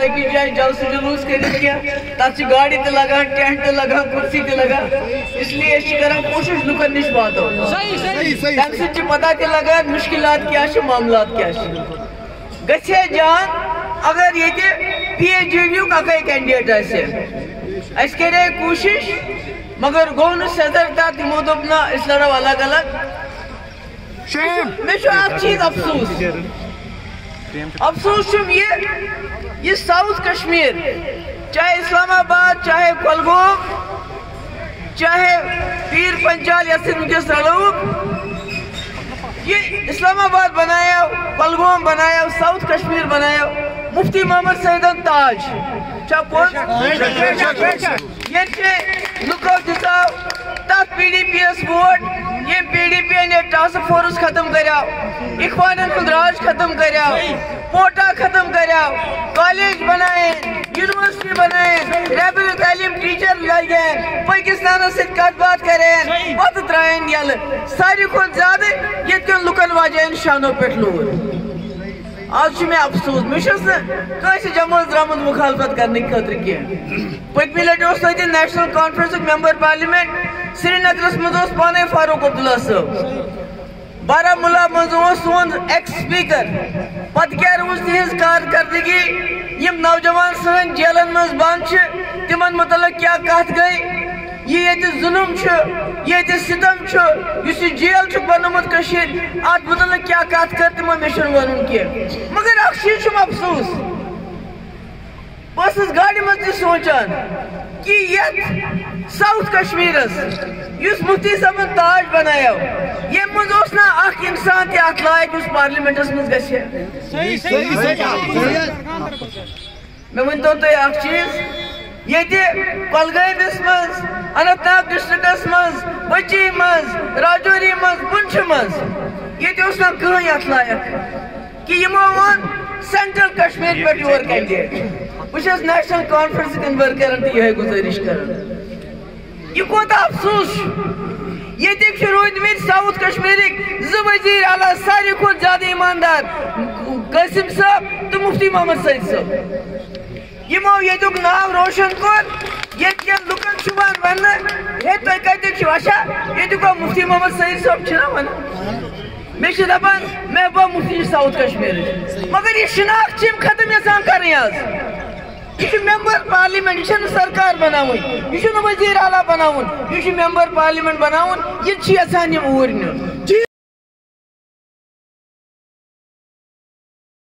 अकिस जाए जलस जुलूस कर तथ गाड़ी तो लगान टेंट तो लगान कुर्सी तो लगान इसलिए कर कोशिश लुकन नश वातो तम सह पता तो लगान मुश्किल क्या मामला क्या गहे जान अगर ये पी एच डी अकै कैंडिडेट अस करे कोशिश मगर गो सदर तक तमो दोप ना लड़ो अलग अलग मे चीज़ अफसोस। अफसोस ये ये साउथ कश्मीर चाहे इस्लामाबाद चाहे कुलगोम चाहे पीर पंचाल या वनस रलूक ये इस्लामाबाद बनाया कुलगोम बनाया साउथ कश्मीर बनाया मुफ्ती मोहम्मद सैदन ताज ये लुको P D P S vote ये पी डी पी ने टास्क फोर्स खत्म कर। इखवान राज खत्म कर। पोटा खत्म कर। कॉलेज बनाए यूनिवर्सिटी बनाए। रेबल तालीम टीचर लगे पाकिस्तान से कत बात करें। पत त्रायन यल सारी खुद ज़्यादा ये लुकन वाजन शानों पे लूर आज मे अफसोस मे जमा द्रामुत मुखालफत करने खतर कह लटि national conference member parliament Srinagar मज पान फारूक अब्दुल्ला सब बारामूला मज एक्स स्पीकर पत क्या रूज तिज कारकर्दगी नौजवान सन जेलन मज बंद तिम मुतल क्या कत गई जुलुम ये सितम इस जेल बनमुत अत मुतल क्या कत कर तमो मे वन कह मगर अख चीज़ अफसोस बस गाड़ी मज सोचान कि ये साउथ कश्मीर मुफ्ती सब ताज बनायो ये मज ना इंसान तथ लायक उस पार्लियामेंटस मज मे वन तो चीज़ ये कलगमस मज अनंतनाग डिस्ट्रिक्स मज बची मज राजौरी मज पुंछ मज ये कहीं अत लायक कि यमो वन सेंट्रल कश्मीर पे योर कैंडिडेट बस नेशनल कॉन्फ्रेंस कन्वर कर यह गुजारिश कर। यह कोत अफसोस। ये रूदमित साउथ कश्मीर जो वज़ीर अला सारे खुद ज़्यादा ईमानदार। कसिम साहब तो मुफ्ती मोहम्मद सईद साहब। यमो युक नाव रोशन कोर ये लुकन वन वन हे तुम कत वशा ये मुफ्ती मोहम्मद सईद साहब छा वन मे दपान मे बो मुफ्ती साउथ कश्मीर मगर ये शिनाख्त खत्म यहाँ कर यह मेंबर पार्लियामेंट यह सरकार बनावन यह वज़ीर अला बनावन यह मेंबर पार्लियामेंट बनावन यह यहाँ ऊर नुन